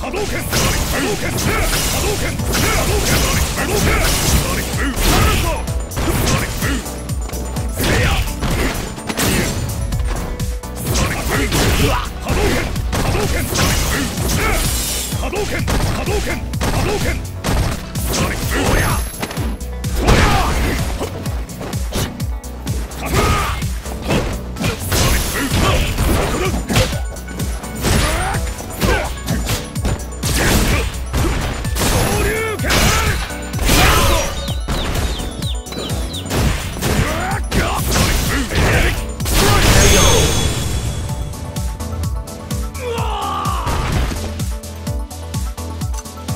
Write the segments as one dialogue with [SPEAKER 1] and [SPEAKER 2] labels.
[SPEAKER 1] 波動拳波動拳波動拳波動拳波動拳波動拳波動拳 Hadouken! Hadouken! Hadouken! Hadouken! Sonic Booyah!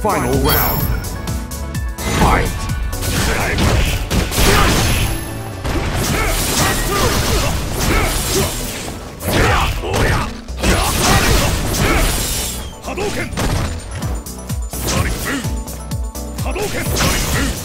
[SPEAKER 2] Final round. Fight!